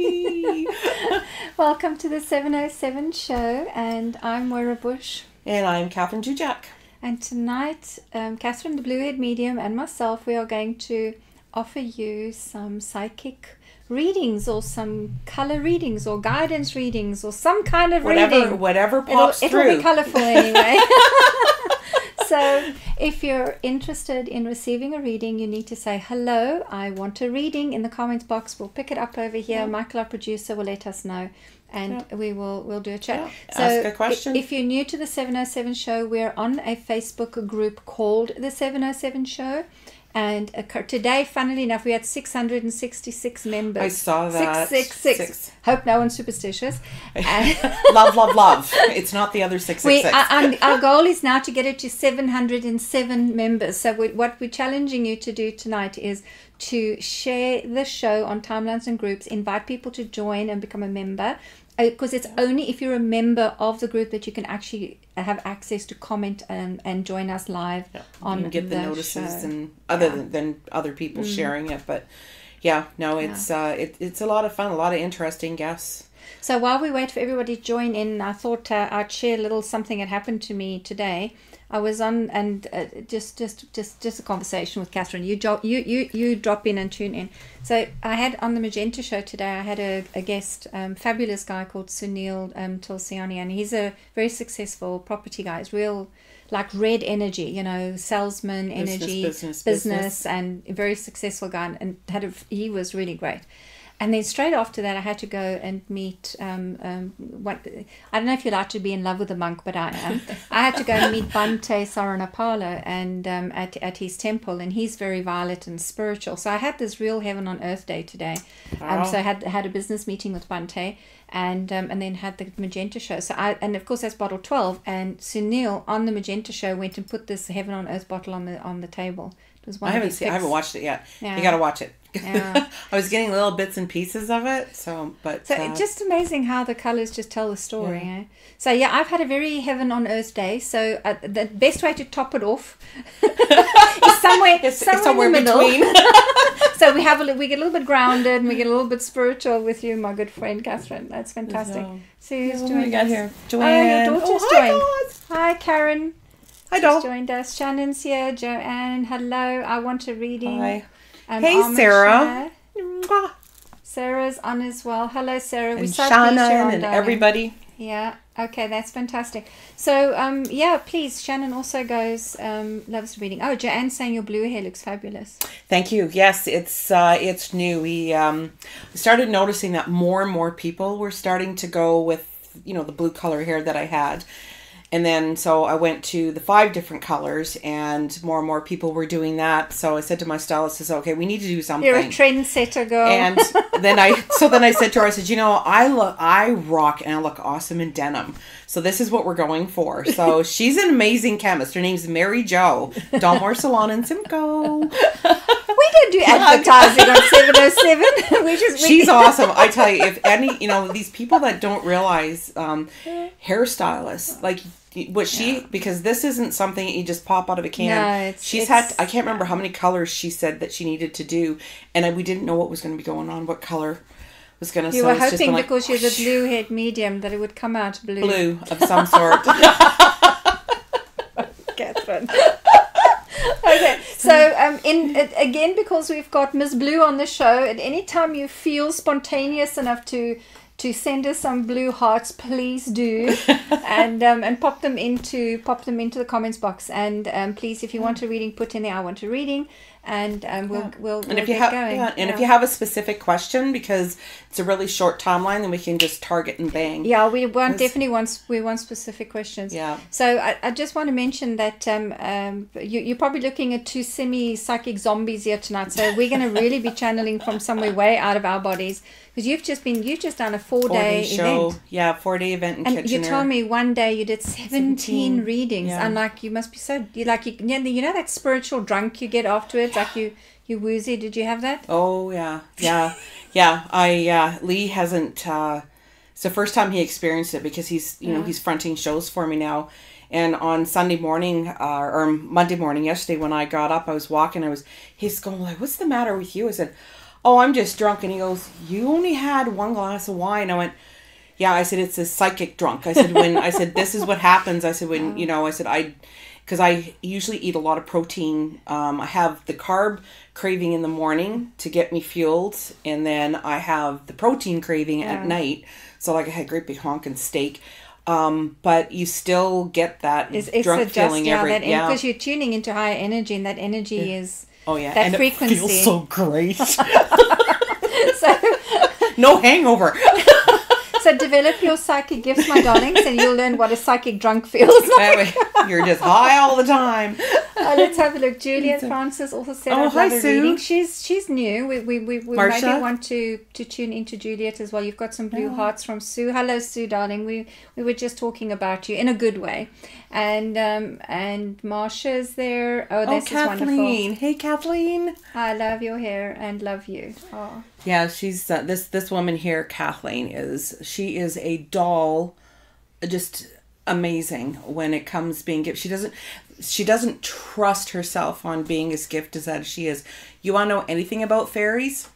Welcome to the 707 show, and I'm Moira Bush. And I'm Kathryn Dzsudzsak. And tonight, um, Kathryn, the Bluehead Medium, and myself, we are going to offer you some psychic readings or some color readings or guidance readings or some kind of Whatever, reading. whatever pops it'll, through. It'll be colorful anyway. so, if you're interested in receiving a reading, you need to say, Hello, I want a reading in the comments box. We'll pick it up over here. Yeah. Michael, our producer, will let us know. And we will we'll do a chat. Yeah. So Ask a question. If you're new to the 707 show, we're on a Facebook group called the 707 show. And today, funnily enough, we had 666 members. I saw that. 666. Six. Hope no one's superstitious. Love, love, love. It's not the other six we, our, our, our goal is now to get it to 707 members. So, we, what we're challenging you to do tonight is to share the show on timelines and groups, invite people to join and become a member. Because it's only if you're a member of the group that you can actually have access to comment and, and join us live on you get the, the notices show. and other Yeah. Mm. than, than other people sharing it. But yeah, no, it's uh, it, it's a lot of fun. A lot of interesting guests. So while we wait for everybody to join in, I thought uh, I'd share a little something that happened to me today. I was on and uh, just just just just a conversation with Kathryn. You jo- you you you drop in and tune in. So I had on the Magenta show today. I had a, a guest, um, fabulous guy called Sunil um, Tulsiani, and he's a very successful property guy. He's real like red energy, you know, salesman Business, energy, business, business, business. and a very successful guy. And had a, he was really great. And then straight after that, I had to go and meet. Um, um, what I don't know if you like to be in love with a monk, but I am. I had to go and meet Bhante Saranapala and um, at at his temple, and he's very violet and spiritual. So I had this real heaven on earth day today. Um, Wow. so I had had a business meeting with Bhante, and um, and then had the Magenta show. So I and of course that's bottle twelve. And Sunil on the Magenta show went and put this heaven on earth bottle on the on the table. It was one I haven't seen. I haven't watched it yet. Yeah. You got to watch it. Yeah. I was getting little bits and pieces of it. So, but So uh, it's just amazing how the colors just tell the story. Eh? So yeah, I've had a very heaven on earth day. So uh, the best way to top it off is somewhere, It's- somewhere, somewhere in the middle. between. so we have a we get a little bit grounded and we get a little bit spiritual with you, my good friend Kathryn. That's fantastic. So- See who's what do joined us. here? Oh, Joanne. your daughter's Oh, hi, joined. God. Hi, Karen. Hi, She's doll. joined us. Shannon's here. Joanne, hello. I want a reading. Hi. Um, Hey, Armand Sarah. Shah. Sarah's on as well. Hello, Sarah. And on, Shannon and darling. everybody. Yeah. Okay, that's fantastic. So, um, yeah, please. Shannon also goes, um, loves reading. Oh, Joanne's saying your blue hair looks fabulous. Thank you. Yes, it's uh, it's new. We um, started noticing that more and more people were starting to go with you know the blue color hair that I had, and then so I went to the five different colors, and more and more people were doing that. So I said to my stylist, "I said, okay, we need to do something." You're a trendsetter girl. and then I so then I said to her, I said, you know, I look I rock and I look awesome in denim. So this is what we're going for. So she's an amazing chemist. Her name's Mary Jo, Dalmore Salon in Simcoe. we don't do advertising on 707. we just, we, She's awesome. I tell you, if any, you know, these people that don't realize um, hairstylists, like what she, because this isn't something that you just pop out of a can. No, She's it's- had, I can't remember how many colors she said that she needed to do, and I, we didn't know what was going to be going on, what color was going to. You so were hoping like, because you're the blue haired medium that it would come out blue. blue of some sort. Kathryn. okay, so um, in again because we've got Miss Blue on the show, at any time you feel spontaneous enough to to send us some blue hearts, please do, and um, and pop them into pop them into the comments box. And um, please, if you want a reading, put in there. I want a reading, and um, we'll we'll, And we'll if you have, yeah, and if you have a specific question, because it's a really short timeline, then we can just target and bang. Yeah, we want definitely want we want specific questions. Yeah. So I, I just want to mention that um, um, you, you're probably looking at two semi psychic zombies here tonight. So we're going to really be channeling from somewhere way out of our bodies because you've just been you've just done a four Four day day show, event. yeah, four day event in And Kitchener. you told me one day you did 17, 17, readings. yeah. I'm like, you must be so, you like, you, you know- you know that spiritual drunk you get afterwards? Like you, you woozy. Did you have that? Oh yeah, yeah, yeah. I uh, Lee hasn't. Uh, it's the first time he experienced it because he's you know he's fronting shows for me now. And on Sunday morning uh, or Monday morning yesterday when I got up, I was walking. I was he's going like, "What's the matter with you?" I said, oh, I'm just drunk. And he goes, you only had one glass of wine. I went, yeah. I said, it's a psychic drunk. I said, when, I said, this is what happens. I said, when, you know, I said, I, because I usually eat a lot of protein. Um, I have the carb craving in the morning to get me fueled, and then I have the protein craving at night. So, like, I had great big honking steak. Um, but you still get that It's, it's drunk feeling yeah, every that yeah. because you're tuning into higher energy, and that energy is oh yeah, that and frequency. it feels so great. so. no hangover. So develop your psychic gifts, my darlings, and you'll learn what a psychic drunk feels like. You're just high all the time. Oh, let's have a look. Juliet Francis also said Oh, I'd hi, love a Sue. reading. She's she's new. We we, we, we maybe want to to tune into Juliet as well. You've got some blue oh. hearts from Sue. Hello, Sue, darling. We we were just talking about you in a good way, and um and Marsha's there. Oh, Oh, this is wonderful. Kathleen. Hey, Kathleen. I love your hair and love you. Oh. Yeah, she's uh, this this woman here, Kathleen is she is a doll, just amazing when it comes being gift. She doesn't she doesn't trust herself on being as gifted as she is. You want to know anything about fairies?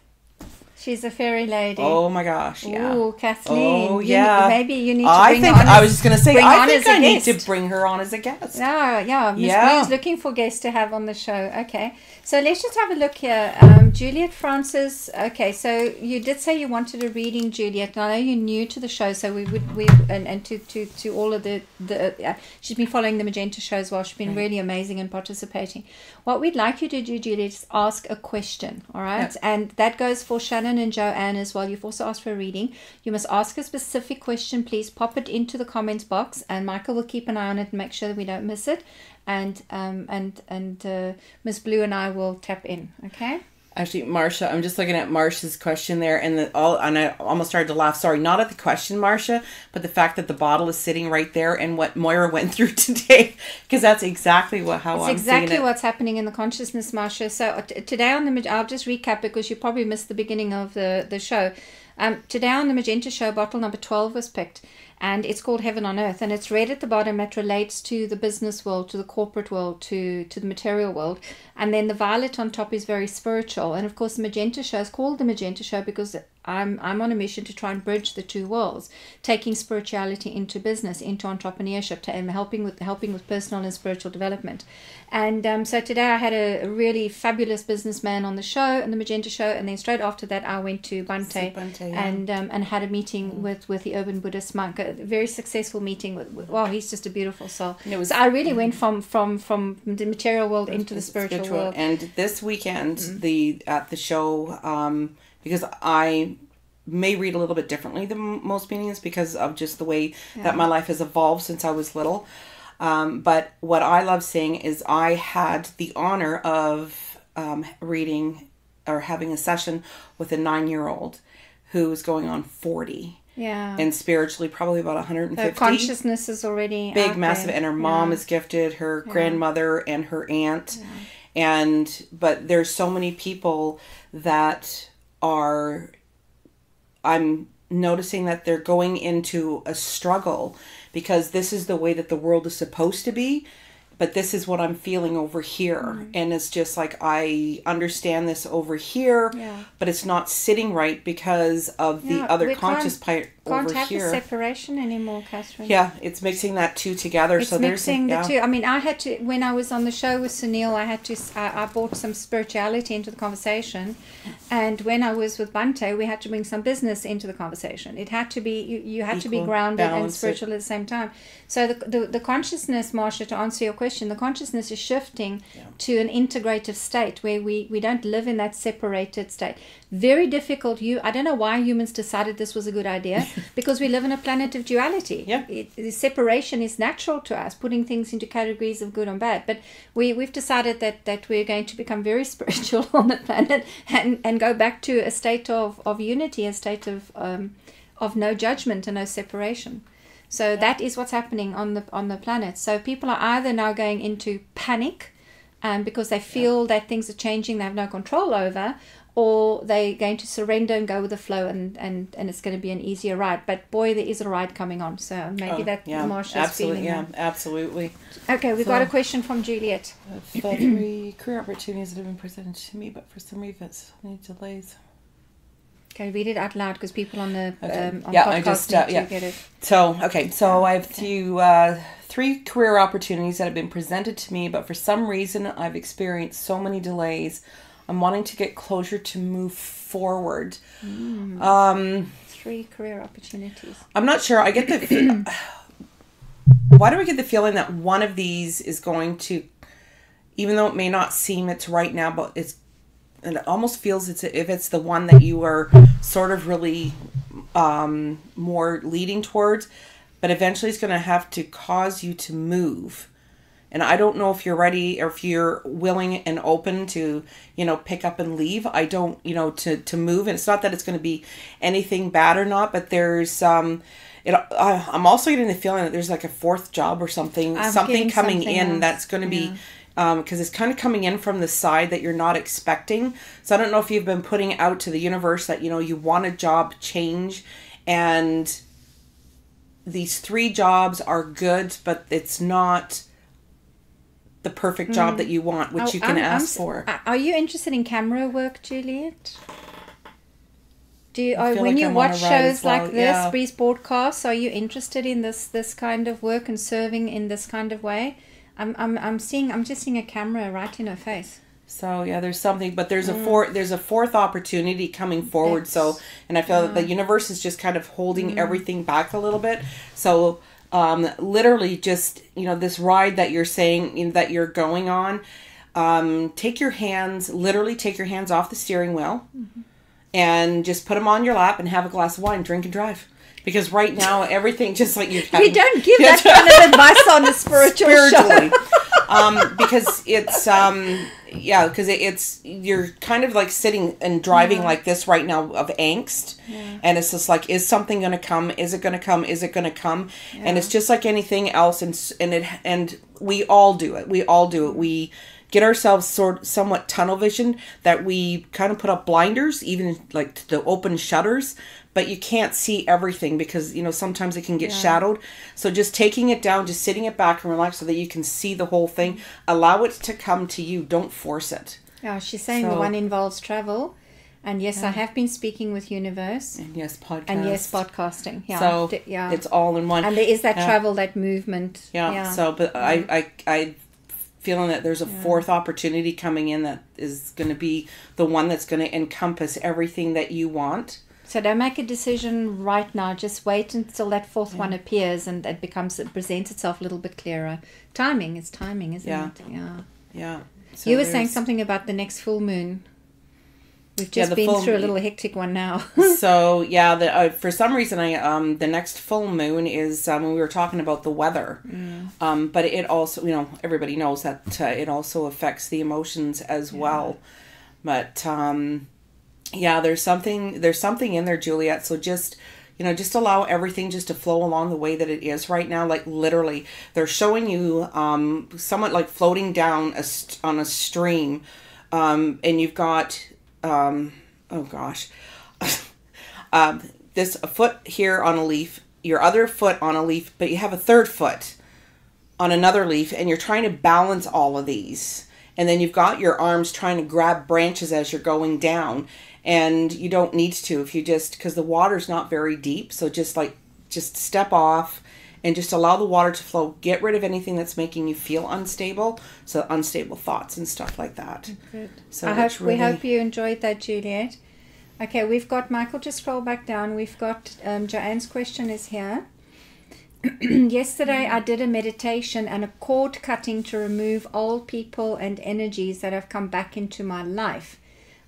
She's a fairy lady. Oh my gosh, yeah. Ooh, Kathleen. Oh You- yeah. maybe you need to I bring think her on I as- was just gonna say I think I need guest. to bring her on as a guest. Yeah, yeah. Miss Yeah. Blue's looking for guests to have on the show. Okay, so let's just have a look here. Um, Juliet Francis. Okay, so you did say you wanted a reading, Juliet. And I know you're new to the show, so we would we and, and to, to to all of the the uh, she's been following the Magenta show as well. She's been really amazing and participating. What we'd like you to do, Juliet, is ask a question. All right, and that goes for Shannon and Joanne as well. You've also asked for a reading. You must ask a specific question. Please pop it into the comments box, and Michael will keep an eye on it and make sure that we don't miss it. And um and and uh, Miss Blue and I will tap in. Okay. Actually, Marcia, I'm just looking at Marcia's question there, and the, all, and I almost started to laugh. Sorry, not at the question, Marcia, but the fact that the bottle is sitting right there, and what Moira went through today, because that's exactly what how It's I'm exactly seeing it. what's happening in the consciousness, Marsha. So uh, t- today on the I'll just recap because you probably missed the beginning of the the show. Um, today on the Magenta Show, bottle number twelve was picked, and it's called Heaven on Earth, and it's red at the bottom. It relates to the business world, to the corporate world, to to the material world, and then the violet on top is very spiritual. And of course, the Magenta Show is called the Magenta Show because I'm I'm on a mission to try and bridge the two worlds, taking spirituality into business, into entrepreneurship, to, and helping with helping with personal and spiritual development. And um, so today I had a, a really fabulous businessman on the show, and the Magenta Show, and then straight after that I went to Bhante, Bhante, yeah. and um, and had a meeting with with the urban Buddhist monk. A very successful meeting with. with wow, he's just a beautiful soul. And it was- so I really went from from from the material world into the spiritual, world. And this weekend, Mm-hmm. the at the show, um, because I may read a little bit differently than most meetings because of just the way that my life has evolved since I was little. Um, but what I love seeing is I had the honor of um, reading or having a session with a nine year old who is going on 40 Yeah. and spiritually probably about so 150 consciousness is already big out massive and her mom Yeah. is gifted her grandmother and her aunt. And but there's so many people that are i'm noticing that they're going into a struggle because this is the way that the world is supposed to be but this is what i'm feeling over here Mm-hmm. and it's just like i understand this over here Yeah. but it's not sitting right because of the Yeah, other conscious part Can't have here the separation anymore, Kathryn. yeah, it's mixing that two together. It's so there's mixing yeah. the two. I mean, I had to when I was on the show with Sunil. I had to. I, I brought some spirituality into the conversation, and when I was with Bhante, we had to bring some business into the conversation. It had to be you. You had to be grounded and balance it. spiritual at the same time. So the the, the consciousness, Marsha, to answer your question, the consciousness is shifting to an integrative state where we we don't live in that separated state. Very difficult. You. I don't know why humans decided this was a good idea because we live in a planet of duality Yeah. it, the separation is natural to us, putting things into categories of good and bad. But we, we've decided that, that we're going to become very spiritual on the planet and, and go back to a state of, of unity, a state of um, of no judgment and no separation. So that is what's happening on the on the planet. So people are either now going into panic um, because they feel that things are changing they have no control over, or they're going to surrender and go with the flow and, and, and it's going to be an easier ride. But boy, there is a ride coming on. So maybe Oh, that yeah, Marsha's absolutely, feeling yeah, that. absolutely. Okay, we've got a question from Juliet. Three career opportunities that have been presented to me, but for some reason, it's any delays. Okay, read it out loud because people on the Okay. um, on Yeah, podcast I just, need uh, to yeah. get it. So, okay, so I have few, uh, three career opportunities that have been presented to me, but for some reason I've experienced so many delays. I'm wanting to get closure to move forward. Um, Three career opportunities. I'm not sure. I get the. why do I get the feeling that one of these is going to, even though it may not seem it's right now, but it's, and it almost feels it's if it's the one that you are sort of really, um, more leading towards, but eventually it's going to have to cause you to move. And I don't know if you're ready or if you're willing and open to, you know, pick up and leave. I don't, you know, to to move. And it's not that it's going to be anything bad or not, but there's um, it. Uh, I'm also getting the feeling that there's like a fourth job or something, I'm something coming something in else. that's going to be. Um, because it's kind of coming in from the side that you're not expecting. So I don't know if you've been putting out to the universe that you know you want a job change, and these three jobs are good, but it's not the perfect job hmm. that you want, which Oh, you can I'm- I'm ask for. Are you interested in camera work, Juliet? Do you, I uh, when like you I'm a watch shows like well, this, yeah. Breeze broadcasts, are you interested in this this kind of work and serving in this kind of way? I'm I'm I'm seeing I'm just seeing a camera right in her face. So yeah, there's something, but there's a hmm. fourth there's a fourth opportunity coming forward. So, and I feel that the hmm. universe is just kind of holding everything back a little bit. So, um, literally, just you know, this ride that you're saying you know, that you're going on, um, take your hands, literally take your hands off the steering wheel, and just put them on your lap and have a glass of wine, drink and drive. Because right now everything just like you're We don't give that kind of advice on the spiritual spiritually. um because it's um yeah because it, it's you're kind of like sitting and driving like this right now of angst. And it's just like is something gonna come? Is it gonna come? Is it gonna come? And it's just like anything else and and it and we all do it. We all do it. We get ourselves sort somewhat tunnel vision that we kind of put up blinders even like to the open shutters but you can't see everything because you know sometimes it can get shadowed. So just taking it down just sitting it back and relax so that you can see the whole thing. Allow it to come to you. Don't force it. Yeah, she's saying the one involves travel, and yes, I have been speaking with Universe, and yes podcast and yes, podcasting. Yeah, so d- yeah, it's all in one. And there is that Yeah. travel, that movement. yeah, so but I, I i feeling that there's a fourth opportunity coming in that is going to be the one that's going to encompass everything that you want So don't make a decision right now. Just wait until that fourth one appears and it becomes it presents itself a little bit clearer. Timing is timing, isn't Yeah. it? Yeah. yeah So you were saying something about the next full moon. We've just the been full- through a little hectic one now. so yeah, the, uh, for some reason, I um the next full moon is um, we were talking about the weather, um, but it also you know everybody knows that uh, it also affects the emotions as well, but um, yeah, there's something there's something in there, Juliet. So just you know just allow everything just to flow along the way that it is right now. Like literally, they're showing you um somewhat like floating down a on a stream, um, and you've got um oh gosh um, this a foot here on a leaf, your other foot on a leaf, but you have a third foot on another leaf, and you're trying to balance all of these. And then you've got your arms trying to grab branches as you're going down, and you don't need to if you just because the water's not very deep. So just like just step off and just allow the water to flow. Get rid of anything that's making you feel unstable, so unstable thoughts and stuff like that. Good. So I hope it's we hope you enjoyed that, Juliet. Okay, we've got Michael. Just scroll back down. We've got um, Joanne's question is here. Yesterday, I did a meditation and a cord cutting to remove old people and energies that have come back into my life.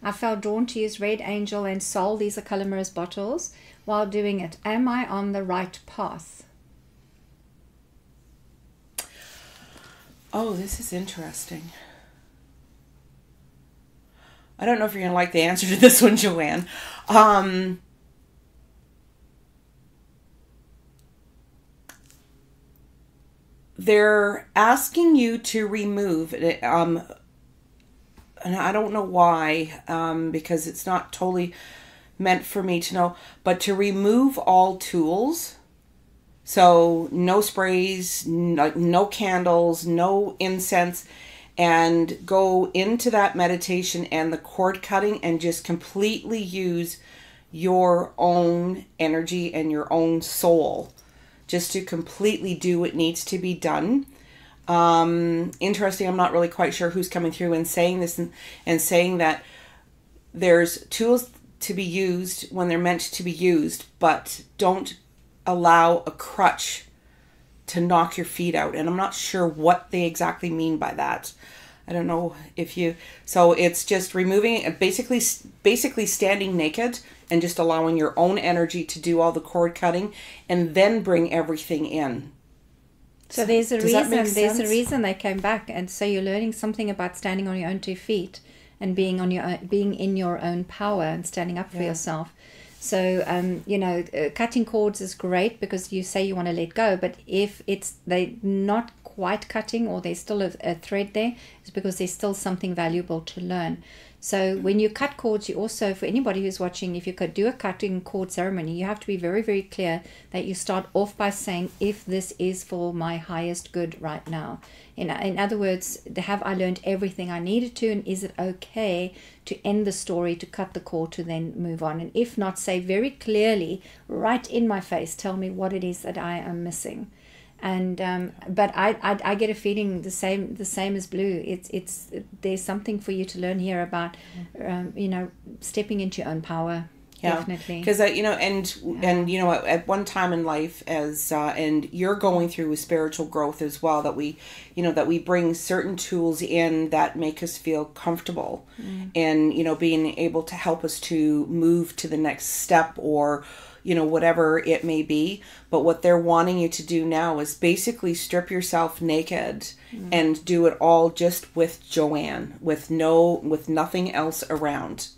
I felt drawn to use Red Angel and Soul, these are color bottles, while doing it. Am I on the right path? Oh, this is interesting. I don't know if you're going to like the answer to this one, Joanne. Um, they're asking you to remove. Um, and I don't know why, um, because it's not totally meant for me to know, but to remove all tools. So no sprays, n- like no candles, no incense, and go into that meditation and the cord cutting and just completely use your own energy and your own soul just to completely do what needs to be done. Um, interesting, I'm not really quite sure who's coming through and saying this and, and saying that there's tools to be used when they're meant to be used, but don't allow a crutch to knock your feet out. And I'm not sure what they exactly mean by that. I don't know if you so it's just removing basically basically standing naked and just allowing your own energy to do all the cord cutting and then bring everything in. So there's a Does reason there's a reason they came back and so you're learning something about standing on your own two feet and being on your own, being in your own power and standing up for yeah. yourself. So um, you know, uh, cutting cords is great because you say you want to let go, but if it's they not quite cutting or there's still a, a thread there, it's because there's still something valuable to learn. So when you cut cords, you also, for anybody who's watching, if you could do a cutting cord ceremony, you have to be very, very clear that you start off by saying, if this is for my highest good right now. In, in other words, have I learned everything I needed to, and is it okay to end the story, to cut the cord, to then move on? And if not, say very clearly, right in my face, tell me what it is that I am missing and um, but I, I, I get a feeling the same the same as blue it's it's there's something for you to learn here about um, you know stepping into your own power yeah. definitely because uh, you know and yeah. and you know at, at, one time in life as uh, and you're going through a spiritual growth as well that we you know that we bring certain tools in that make us feel comfortable mm. and you know being able to help us to move to the next step or you know, whatever it may be. But what they're wanting you to do now is basically strip yourself naked mm. and do it all just with Joanne, with no, with nothing else around.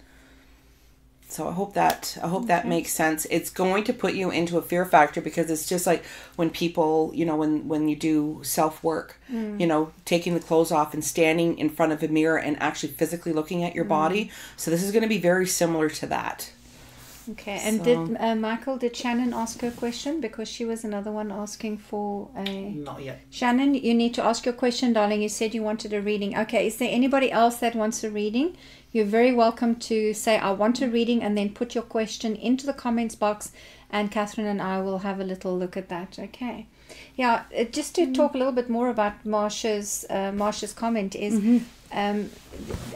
So I hope that I hope okay. that makes sense. It's going to put you into a fear factor because it's just like when people, you know, when when you do self work, mm. you know, taking the clothes off and standing in front of a mirror and actually physically looking at your mm. body. So this is going to be very similar to that. Okay, and so. did uh, Michael, did Shannon ask her question? Because she was another one asking for a. Not yet. Shannon, you need to ask your question, darling. You said you wanted a reading. Okay, is there anybody else that wants a reading? You're very welcome to say, I want a reading, and then put your question into the comments box, and Kathryn and I will have a little look at that. Okay. Yeah, uh, just to mm. talk a little bit more about Marsha's uh, Marsha's comment is, mm-hmm. um,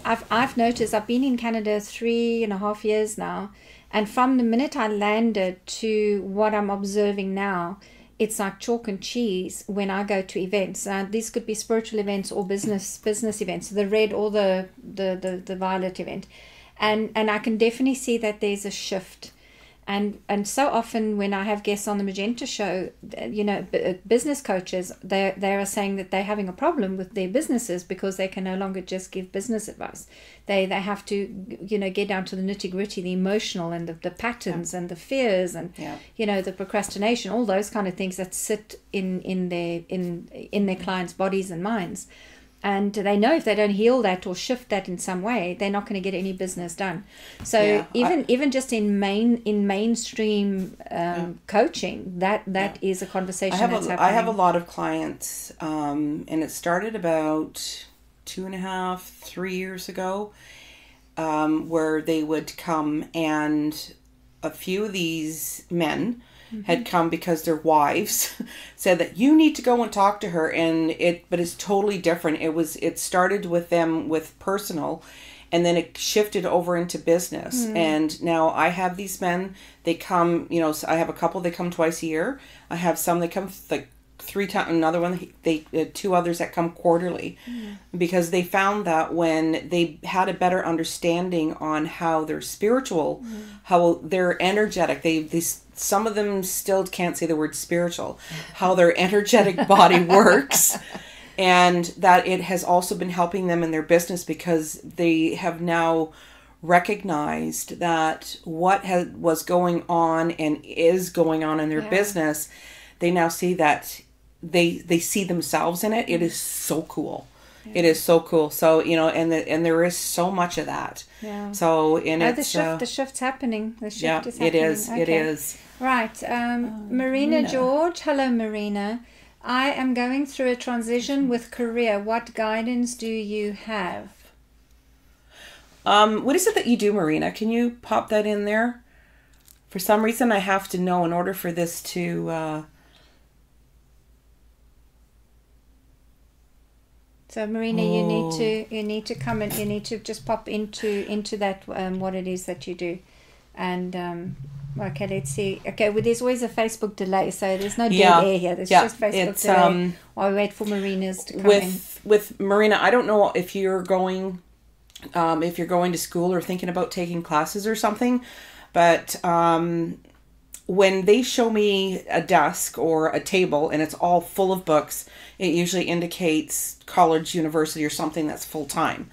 I've I've noticed I've been in Canada three and a half years now, and from the minute I landed to what I'm observing now, it's like chalk and cheese when I go to events. Uh, these could be spiritual events or business business events, the red or the the the, the violet event, and and I can definitely see that there's a shift and and so often when I have guests on the Magenta show, you know, b- uh, business coaches, they they are saying that they're having a problem with their businesses because they can no longer just give business advice. They they have to you know get down to the nitty gritty, the emotional and the, the patterns yeah. and the fears and yeah. you know the procrastination, all those kind of things that sit in in their in in their clients' bodies and minds and they know if they don't heal that or shift that in some way they're not going to get any business done so yeah, even I, even just in main in mainstream um, yeah. coaching that that yeah. is a conversation I have that's a, happening. I have a lot of clients um, and it started about two and a half three years ago um, where they would come and a few of these men mm-hmm. had come because their wives said that you need to go and talk to her and it but it's totally different it was it started with them with personal and then it shifted over into business mm. and now i have these men they come you know i have a couple they come twice a year i have some they come like three times another one they uh, two others that come quarterly mm. because they found that when they had a better understanding on how they're spiritual mm. how they're energetic they, they some of them still can't say the word spiritual how their energetic body works and that it has also been helping them in their business because they have now recognized that what has, was going on and is going on in their yeah. business they now see that they they see themselves in it. It is so cool. Yeah. It is so cool. So you know, and the, and there is so much of that. Yeah. So in oh, the shift, uh, the shift's happening. The shift yeah, is happening. it is. Okay. It is. Right, um, oh, Marina, Marina George. Hello, Marina. I am going through a transition with career. What guidance do you have? Um, what is it that you do, Marina? Can you pop that in there? For some reason, I have to know in order for this to. Uh, So Marina, you need Oh. to you need to come and you need to just pop into into that um, what it is that you do, and um, okay, let's see. Okay, well, there's always a Facebook delay, so there's no dead Yeah. air here. There's yeah, just Facebook it's delay. um while we wait for Marina's to come in. with with Marina. I don't know if you're going, um, if you're going to school or thinking about taking classes or something, but um, when they show me a desk or a table and it's all full of books, it usually indicates college, university, or something that's full time.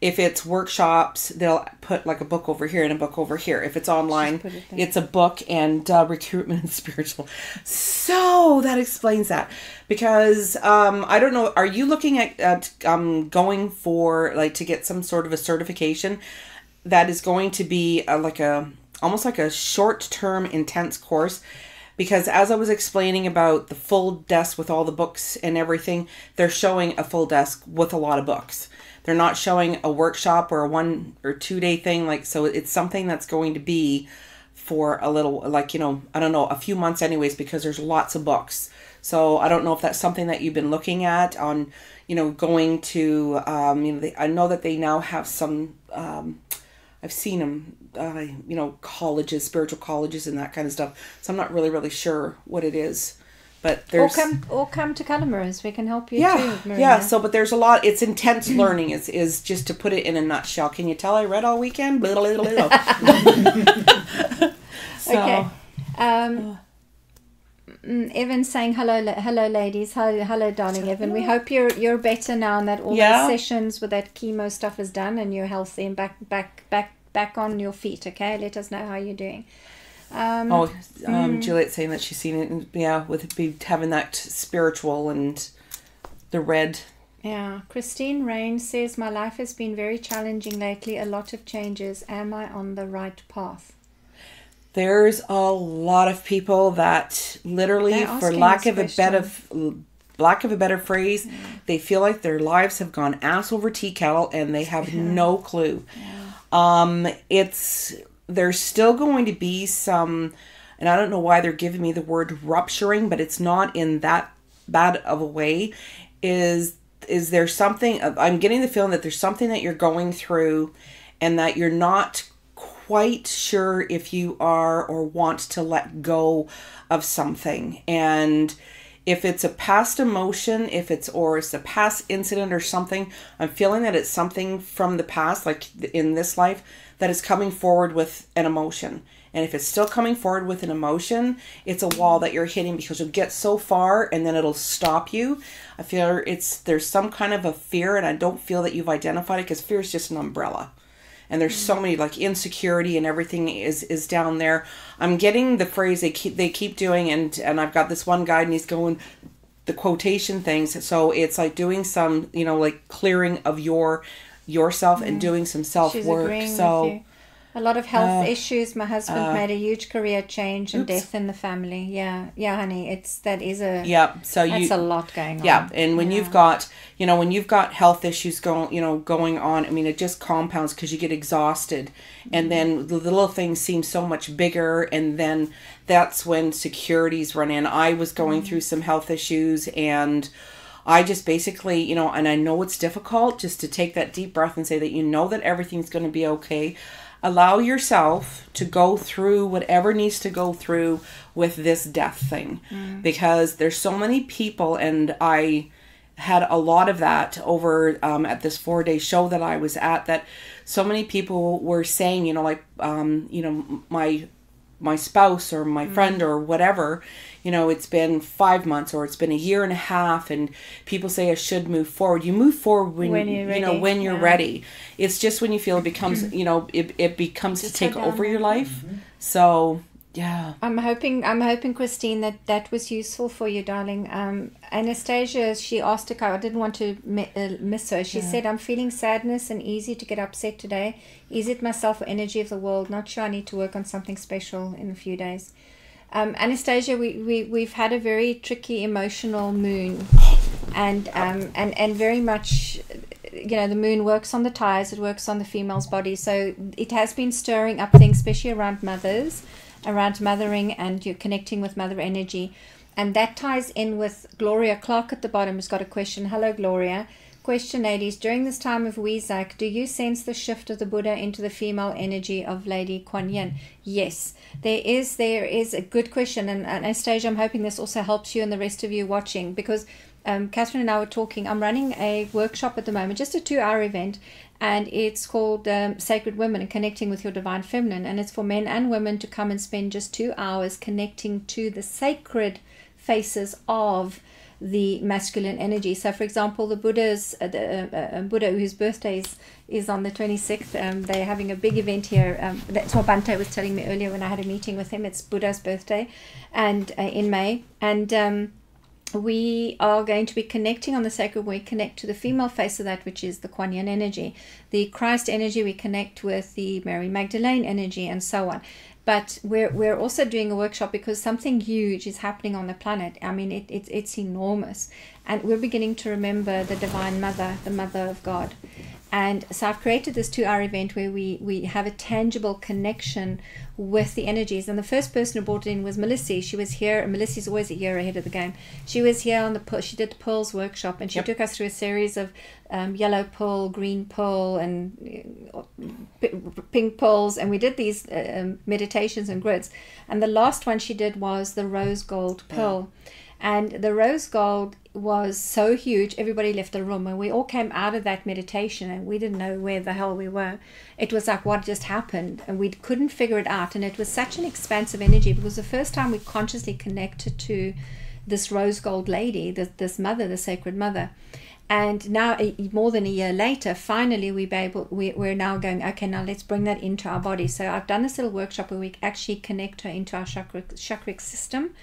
If it's workshops, they'll put like a book over here and a book over here. If it's online, it it's a book and uh, recruitment and spiritual. So that explains that. Because um, I don't know, are you looking at, at um, going for like to get some sort of a certification that is going to be a, like a almost like a short term intense course? Because as I was explaining about the full desk with all the books and everything, they're showing a full desk with a lot of books. They're not showing a workshop or a one or two day thing. Like, so it's something that's going to be for a little, like, you know, I don't know, a few months, anyways, because there's lots of books. So I don't know if that's something that you've been looking at on, you know, going to, um, you know, they, I know that they now have some, um, I've seen them, uh, you know, colleges, spiritual colleges, and that kind of stuff. So I'm not really, really sure what it is, but or there's come or come to Calamar's. We can help you yeah, too, yeah. So, but there's a lot. It's intense learning. Is is just to put it in a nutshell. Can you tell I read all weekend? Blah, blah, blah, so, Okay. Um, mm, Evan saying hello, hello, ladies. Hello, hello, darling Evan. We hope you're you're better now and that all Yeah. the sessions with that chemo stuff is done and you're healthy and back back back back on your feet. Okay, let us know how you're doing. Um, Oh, um, Juliet saying that she's seen it. and, Yeah, with be having that spiritual and the red. Yeah, Christine Rain says my life has been very challenging lately. A lot of changes. Am I on the right path? There's a lot of people that literally, for lack of a better, lack of a better phrase, they feel like their lives have gone ass over tea kettle and they have no clue. Um, it's there's still going to be some, and I don't know why they're giving me the word rupturing, but it's not in that bad of a way. Is is there something? I'm getting the feeling that there's something that you're going through, and that you're not quite sure if you are or want to let go of something and if it's a past emotion if it's or it's a past incident or something i'm feeling that it's something from the past like in this life that is coming forward with an emotion. And if it's still coming forward with an emotion it's a wall that you're hitting because you'll get so far and then it'll stop you. I feel it's there's some kind of a fear and i don't feel that you've identified it because fear is just an umbrella and there's so many like insecurity and everything is is down there. I'm getting the phrase they keep they keep doing and and i've got this one guy and he's going the quotation things. So it's like doing some you know like clearing of your yourself and doing some self She's work so. A lot of health Uh, issues. My husband uh, made a huge career change and oops. death in the family. Yeah, yeah, honey. It's that is a yeah so that's you a lot going on. yeah and when Yeah. you've got you know when you've got health issues going you know going on i mean it just compounds because you get exhausted and then the little things seem so much bigger and then that's when securities run in i was going through some health issues and I just basically, you know, and I know it's difficult just to take that deep breath and say that you know that everything's going to be okay. Allow yourself to go through whatever needs to go through with this death thing. Because there's so many people, and I had a lot of that over um, at this four day show that I was at that so many people were saying, you know, like, um, you know, my my spouse or my mm. friend or whatever you know it's been five months or it's been a year and a half and people say i should move forward. You move forward when, When you're you know ready, when you're ready. It's just when you feel it becomes you know it, it becomes Just to take down over your life. Mm-hmm. So yeah I'm hoping I'm hoping Christine that that was useful for you, darling. Um, Anastasia, she asked a. I didn't want to mi- uh, miss her. She said, "I'm feeling sadness and easy to get upset today. Is it myself or energy of the world? Not sure. I need to work on something special in a few days." Um, Anastasia, we, we we've had a very tricky emotional moon, and um, and and very much, you know, the moon works on the tires. It works on the female's body, so it has been stirring up things, especially around mothers around mothering and you're connecting with mother energy. And that ties in with Gloria Clark at the bottom has got a question. Hello, Gloria. Question, ladies. During this time of Wesak, do you sense the shift of the Buddha into the female energy of Lady Kuan Yin? Yes, there is. There is a good question, and Anastasia, I'm hoping this also helps you and the rest of you watching because um, Kathryn and I were talking. I'm running a workshop at the moment, just a two-hour event, and it's called um, Sacred Women and Connecting with Your Divine Feminine, and it's for men and women to come and spend just two hours connecting to the sacred faces of the masculine energy. So, for example, the Buddha's uh, the uh, uh Buddha whose birthday is, is on the 26th. Um, they're having a big event here. Um, that's what Bhante was telling me earlier when I had a meeting with him. It's Buddha's birthday, and uh, in May, and um, we are going to be connecting on the sacred. We connect to the female face of that, which is the Kuan Yin energy, the Christ energy. We connect with the Mary Magdalene energy, and so on but we're, we're also doing a workshop because something huge is happening on the planet. I mean, it, it, it's enormous. And we're beginning to remember the Divine Mother, the Mother of God. And so I've created this two hour event where we, we have a tangible connection with the energies. And the first person who brought it in was Melissa. She was here, and Melissa's always a year ahead of the game. She was here on the she did the pearls workshop, and she yep. took us through a series of um, yellow pearl, green pearl, and uh, pink pearls, and we did these uh, um, meditations and grids. And the last one she did was the rose gold pearl. Yeah. And the rose gold was so huge, everybody left the room. And we all came out of that meditation and we didn't know where the hell we were. It was like what just happened and we couldn't figure it out. And it was such an expansive energy because the first time we consciously connected to this rose gold lady, this, this mother, the sacred mother. And now, more than a year later, finally we able, we, we're now going, okay, now let's bring that into our body. So I've done this little workshop where we actually connect her into our chakra, chakric system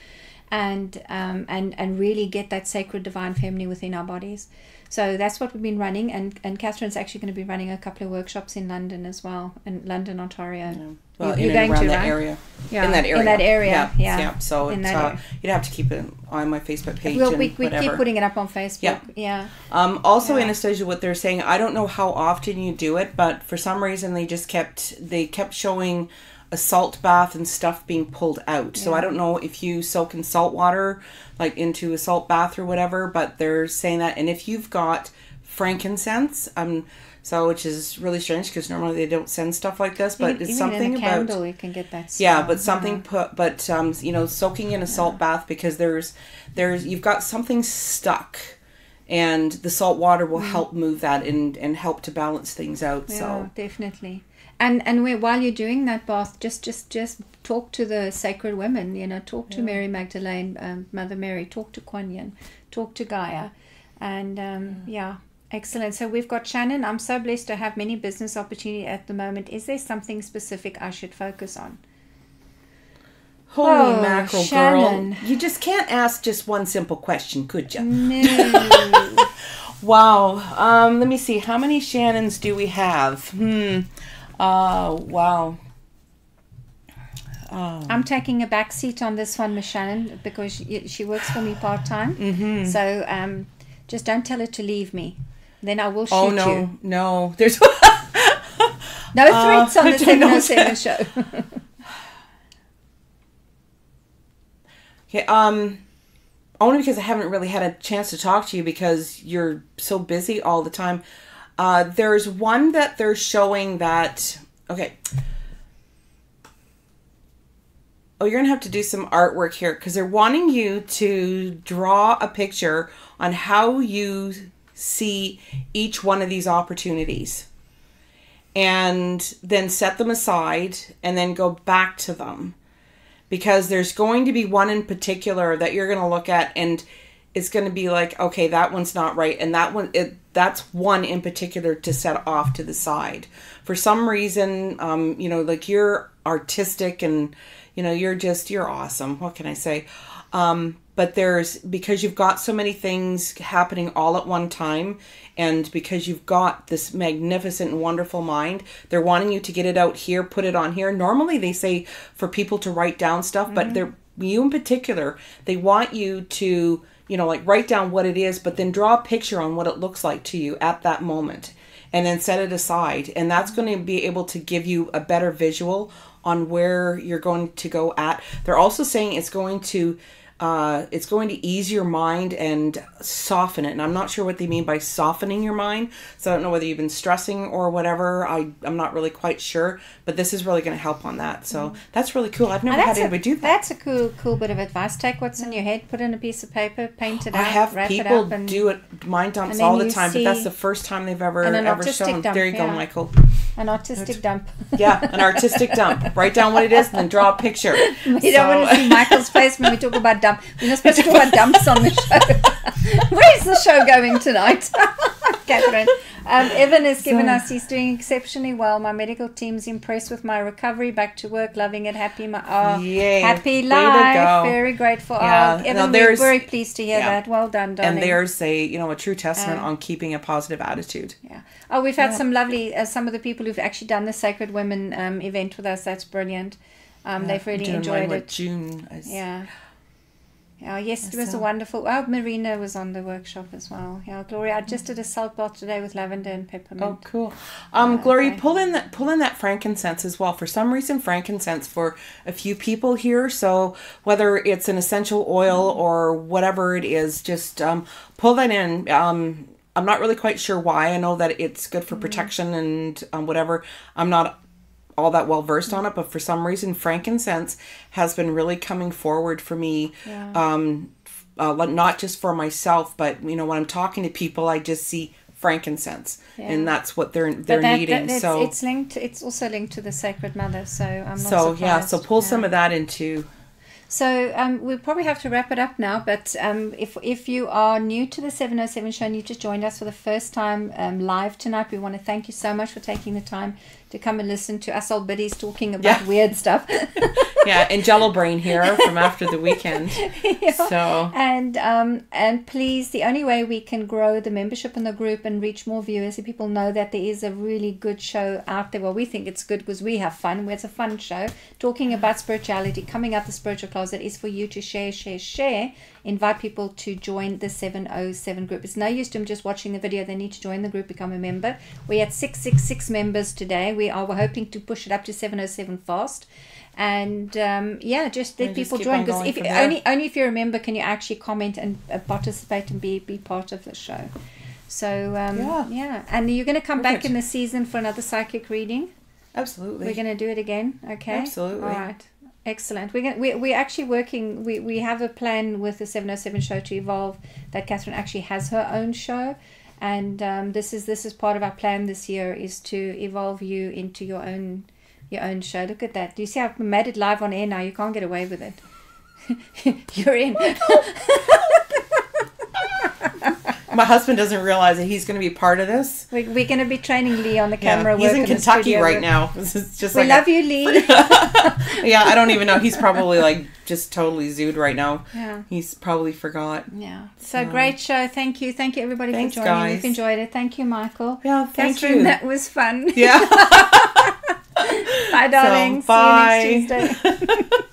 and um, and and really get that sacred divine feminine within our bodies. So that's what we've been running, and and Kathryn's actually going to be running a couple of workshops in London as well, in London, Ontario. Yeah. Well, you're, in and around to, that right? area. Yeah, in that area. In that area, yeah. Yeah. yeah. So it's, uh, you'd have to keep it on my Facebook page. Well, we, we keep putting it up on Facebook. Yeah. Yeah. Um, also, yeah. Anastasia, what they're saying, I don't know how often you do it, but for some reason they just kept they kept showing a salt bath and stuff being pulled out. Yeah. So I don't know if you soak in salt water, like into a salt bath or whatever, but they're saying that. And if you've got frankincense, um, so which is really strange because normally they don't send stuff like this, but even, it's something about candle you can get that. Smell. Yeah, but something yeah. put, but um, you know, soaking in a salt bath because there's there's you've got something stuck and the salt water will mm. help move that and and help to balance things out yeah, so definitely and and while you're doing that bath just just just talk to the sacred women you know talk to yeah. mary magdalene um, mother mary talk to kuan yin talk to gaia and um, yeah. yeah excellent so we've got shannon i'm so blessed to have many business opportunity at the moment is there something specific i should focus on Holy oh, mackerel, Shannon. girl. You just can't ask just one simple question, could you? No. wow. Um, let me see. How many Shannons do we have? Hmm. Uh, wow. Oh. I'm taking a back seat on this one, Miss Shannon, because she, she works for me part time. Mm-hmm. So um, just don't tell her to leave me. Then I will oh, shoot oh, no, you. No, there's no threats uh, on the Seven Seven show. okay. Um, only because I haven't really had a chance to talk to you because you're so busy all the time. Uh, there's one that they're showing that, okay. Oh, you're going to have to do some artwork here because they're wanting you to draw a picture on how you see each one of these opportunities and then set them aside and then go back to them because there's going to be one in particular that you're going to look at and it's going to be like okay that one's not right and that one it that's one in particular to set off to the side. For some reason um, you know like you're artistic and you know you're just you're awesome what can i say? Um, but there's because you've got so many things happening all at one time and because you've got this magnificent and wonderful mind they're wanting you to get it out here put it on here. Normally they say for people to write down stuff mm-hmm. but they're you in particular they want you to you know, like write down what it is, but then draw a picture on what it looks like to you at that moment and then set it aside. And that's going to be able to give you a better visual on where you're going to go at. They're also saying it's going to uh, it's going to ease your mind and soften it. And I'm not sure what they mean by softening your mind. So I don't know whether you've been stressing or whatever. I, I'm not really quite sure. But this is really going to help on that. So mm. that's really cool. I've never had anybody do that. That's a cool cool bit of advice. Take what's in your head, put it in a piece of paper, paint it up. I out, have wrap people it up, and do it mind dumps all the time, but that's the first time they've ever ever shown. dump, there you go. Michael. an artistic dump. Yeah, an artistic dump. Write down what it is and then draw a picture. You don't want to see Michael's face when we talk about dump. We're not supposed to talk about dumps on the show. Where's the show going tonight? Kathryn. Um, Evan has given So- us, he's doing exceptionally well. My medical team's impressed with my recovery, back to work, loving it, happy. My, oh, Yay. happy life. Very grateful. Yeah. Oh, Evan, we're very pleased to hear yeah. that. Well done, darling. and there's a you know a true testament Uh, on keeping a positive attitude. Yeah. Oh, we've had Yeah. some lovely, uh, some of the people who've actually done the Sacred Women um, event with us. That's brilliant. Um, they've really enjoyed it. June. is- Yeah. Yeah, yes, it was a wonderful. Oh, Marina was on the workshop as well. Yeah, Gloria, I just did a salt bath today with lavender and peppermint. Oh, cool. Um, Yeah, Gloria, okay. pull in that pull in that frankincense as well. For some reason, frankincense for a few people here. So whether it's an essential oil or whatever it is, just um, pull that in. Um, I'm not really quite sure why. I know that it's good for protection and um, whatever. I'm not all that well versed on it, but for some reason, frankincense has been really coming forward for me. Yeah. Um, uh, not just for myself, but you know, when I'm talking to people, I just see frankincense, Yeah. and that's what they're they're that, needing. that- so it's linked. It's also linked to the Sacred Mother. So I'm not so yeah, so pull Yeah. some of that into. So um, we probably have to wrap it up now. But um, if if you are new to the 707 show and you just joined us for the first time um, live tonight, we want to thank you so much for taking the time to come and listen to us old biddies talking about Yeah. weird stuff. Yeah, and Jello Brain here from after the weekend. So and um, and please, the only way we can grow the membership in the group and reach more viewers, if people know that there is a really good show out there. Well, we think it's good because we have fun. It's a fun show talking about spirituality, coming out the spiritual closet is for you to share, share, share. Invite people to join the 707 group. It's no use to them just watching the video. They need to join the group, become a member. We had 666 members today. We are we're hoping to push it up to 707 fast. And um, yeah, just let And people keep join because if only only if you're a member can you actually comment and uh, participate and be be part of the show. So um, Yeah. yeah. and you're going to come back in the season for another psychic reading. absolutely. We're going to do it again, okay? Absolutely. All right. Excellent. We're going we we're actually working. We we have a plan with the seven hundred seven show to evolve. That Kathryn actually has her own show, and um, this is this is part of our plan this year is to evolve you into your own your own show. Look at that. Do you see? I've made it live on air now. You can't get away with it. You're in. My husband doesn't realize that he's going to be part of this. we, we're going to be training Lee on the camera. Yeah, he's in Kentucky right now. This is just We like love a- you, Lee. yeah, I don't even know. He's probably like just totally zooed right now. yeah. He's probably forgot. Yeah. So great show. Thank you. Thank you everybody Thanks, for joining. guys. We've enjoyed it. Thank you, Michael. Yeah, thank Kathryn, you. that was fun. Yeah. Bye, darling. bye. See you next Tuesday.